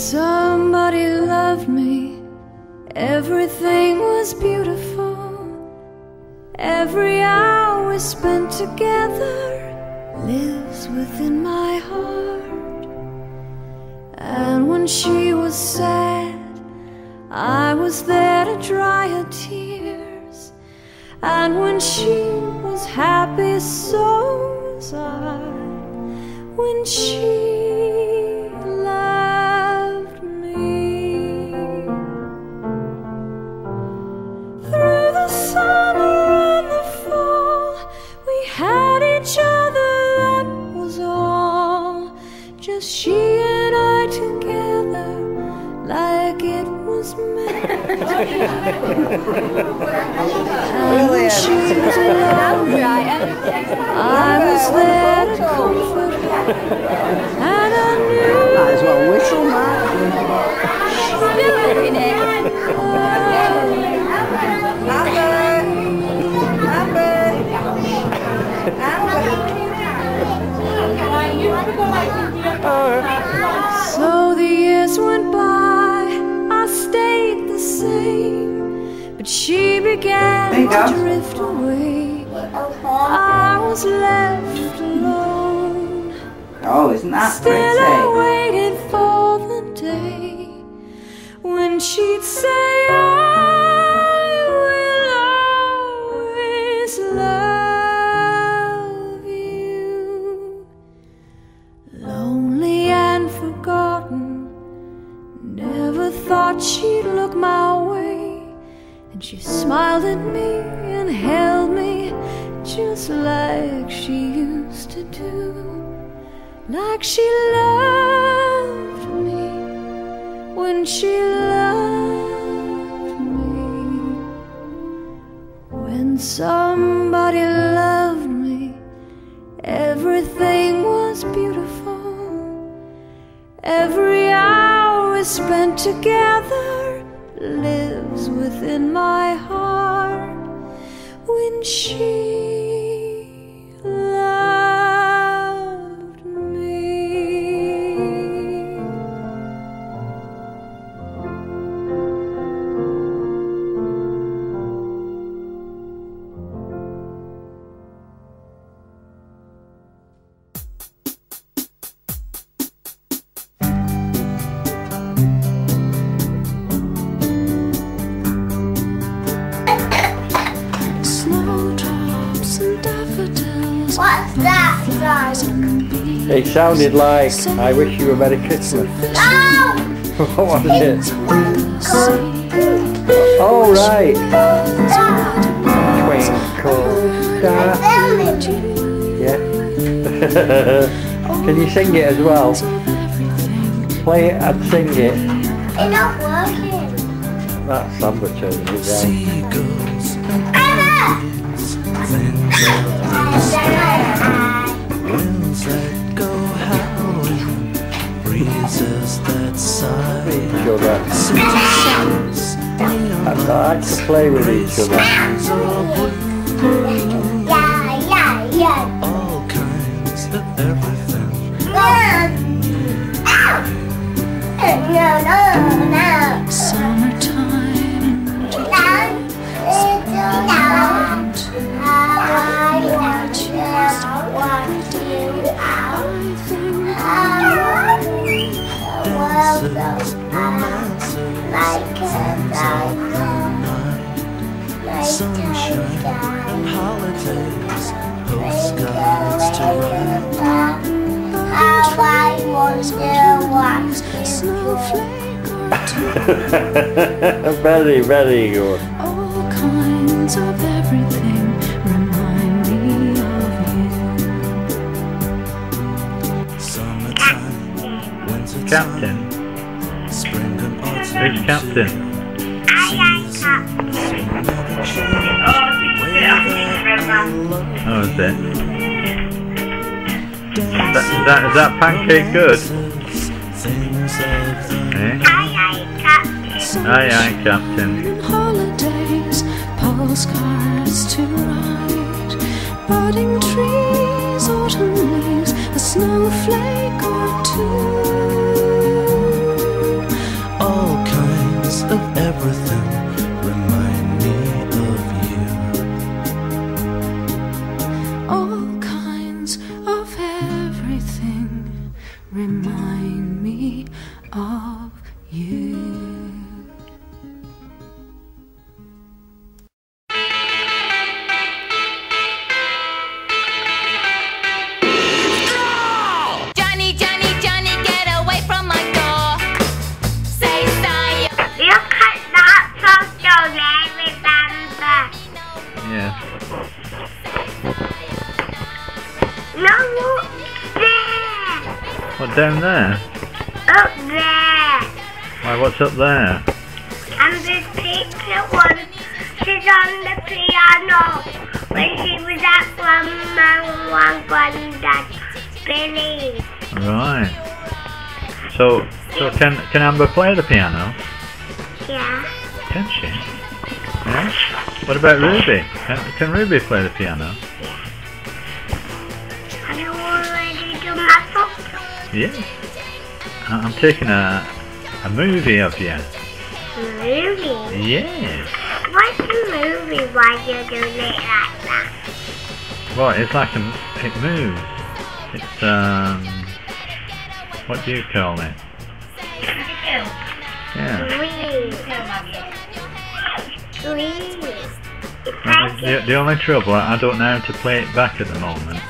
somebody loved me, everything was beautiful. Every hour spent together lives within my heart. And when she was sad, I was there to dry her tears. And when she was happy, so was I. When she I was there to comfort her. And I knew Might as well whistle, Mark. Began to drift away. I was left alone. Oh, isn't that Still I pretty? waited for the day when she'd say, she smiled at me and held me just like she used to do like she loved me when she loved me. When somebody loved me, everything was beautiful. Every hour we spent together within my heart. When she It sounded like I wish you a Merry Christmas. Oh! what was it? Oh right. Twinkle star. Yeah. Can you sing it as well? Play it and sing it. It's not working. That's Samba turning it down. Emma! And I like to play with each other. Yeah, yeah, yeah. all kinds of everything. No, no, no. Holidays, postcards to write. How I wonder what Snowflake or two. very, very good. All kinds of everything remind me of you. Summertime, wintertime, Captain. spring and autumn. Who's captain? Never change the Oh, is it? That, is, that, is that pancake good? Things of the Eh? Aye, aye, Captain. And holidays, postcards What, down there? Up there. Why, what's up there? And this picture practice on the piano when she was at Grandma and Granddad Billy. Right. So, so can can Amber play the piano? Yeah. Can she? Yeah. What about Ruby? Can, can Ruby play the piano? Have Yeah. I'm taking a a movie of you. Movie? Yes. What's a movie while you're doing it like that? Well, it's like a, it moves. It's um. What do you call it? Yeah. Three. Three. Uh, The, the only trouble, I don't know how to play it back at the moment.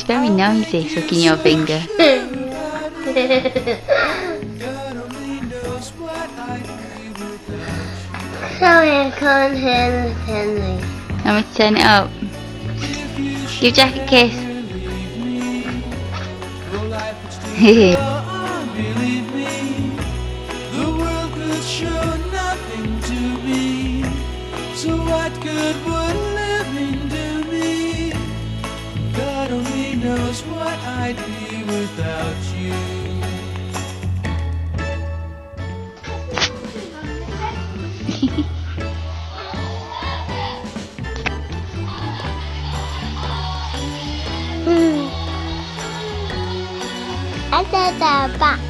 He's very nosy, sucking your finger. Sorry, I can't hear the Henry. I'm to turn it up. Give Jack a kiss. So what good would living do knows what I'd be without you. I said that back.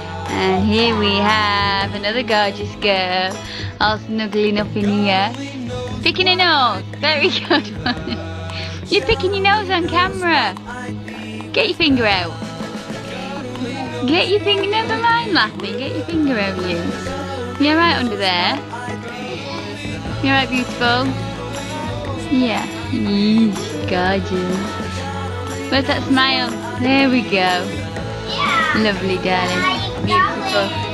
If you should ever leave me, the life would still go on, believe me. The world could show nothing to me. So what good would living do me? God only knows what I And here we have another gorgeous girl, all snuggling up in here. Picking a nose, very good one. You're picking your nose on camera. Get your finger out. Get your finger, never mind laughing, get your finger out you. You're right under there. You're right beautiful. Yeah, Yeesh, gorgeous. Where's that smile? There we go. Lovely darling. Beautiful.